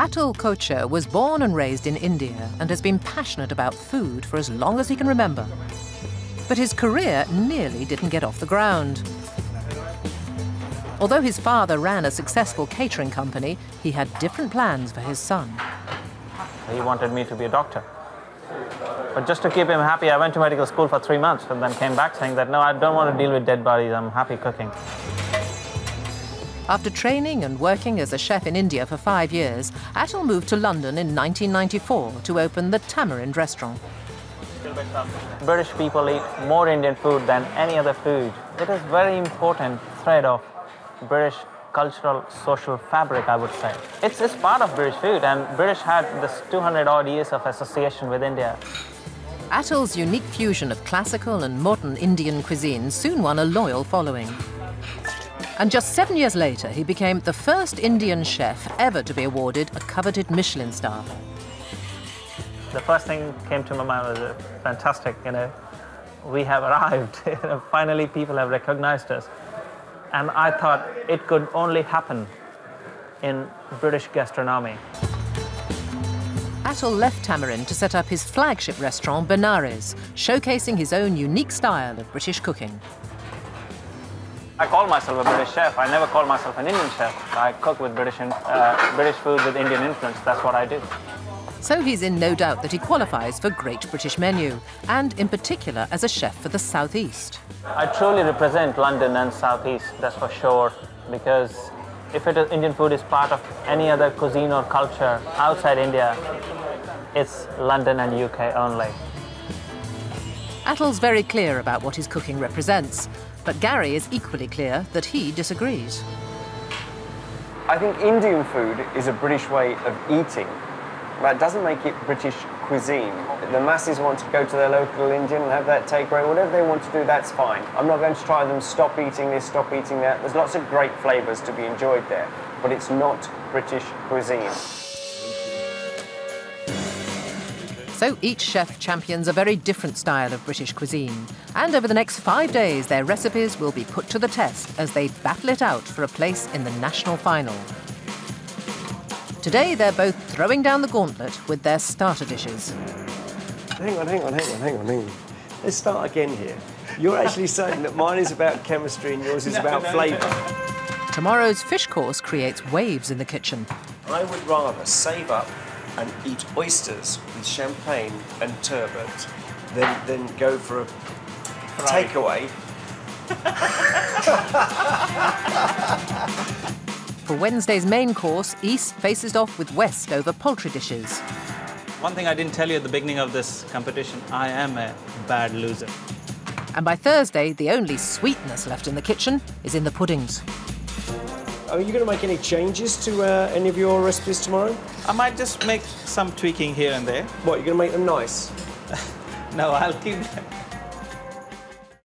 Atul Kochhar was born and raised in India and has been passionate about food for as long as he can remember. But his career nearly didn't get off the ground. Although his father ran a successful catering company, he had different plans for his son. He wanted me to be a doctor. But just to keep him happy, I went to medical school for three months and then came back saying that, no, I don't want to deal with dead bodies, I'm happy cooking. After training and working as a chef in India for five years, Atul moved to London in 1994 to open the Tamarind restaurant. British people eat more Indian food than any other food. It is very important thread of British cultural social fabric, I would say. It's, it's part of British food, and British had this 200 odd years of association with India. Atul's unique fusion of classical and modern Indian cuisine soon won a loyal following. And just seven years later, he became the first Indian chef ever to be awarded a coveted Michelin star. The first thing came to my mind was uh, fantastic, you know, we have arrived. Finally, people have recognized us. And I thought it could only happen in British gastronomy. Atul left Tamarind to set up his flagship restaurant, Benares, showcasing his own unique style of British cooking. I call myself a British chef. I never call myself an Indian chef. I cook with British, uh, British food with Indian influence. That's what I do. So he's in no doubt that he qualifies for Great British Menu, and in particular as a chef for the South East. I truly represent London and South East, that's for sure, because if it is, Indian food is part of any other cuisine or culture outside India, it's London and UK only. Atul's very clear about what his cooking represents, but Gary is equally clear that he disagrees. I think Indian food is a British way of eating that doesn't make it British cuisine. The masses want to go to their local Indian and have that takeaway. Whatever they want to do, that's fine. I'm not going to try them stop eating this, stop eating that. There's lots of great flavours to be enjoyed there, but it's not British cuisine. So each chef champions a very different style of British cuisine. And over the next five days, their recipes will be put to the test as they battle it out for a place in the national final. Today, they're both throwing down the gauntlet with their starter dishes. Hang on, hang on, hang on, hang on, hang on. Let's start again here. You're actually saying that mine is about chemistry and yours is no, about no, flavour. No. Tomorrow's fish course creates waves in the kitchen. I would rather save up and eat oysters with champagne and turbot than, than go for a right. takeaway. For Wednesday's main course, East faces off with West over poultry dishes. One thing I didn't tell you at the beginning of this competition, I am a bad loser. And by Thursday, the only sweetness left in the kitchen is in the puddings. Are you going to make any changes to uh, any of your recipes tomorrow? I might just make some tweaking here and there. What, you're going to make them nice? no, I'll keep them